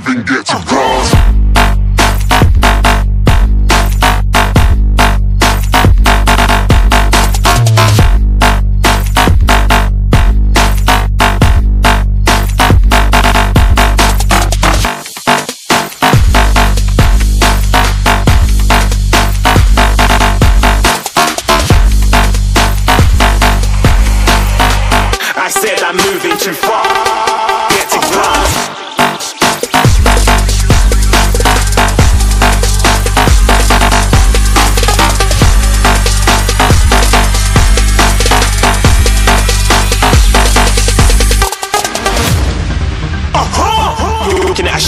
Even get to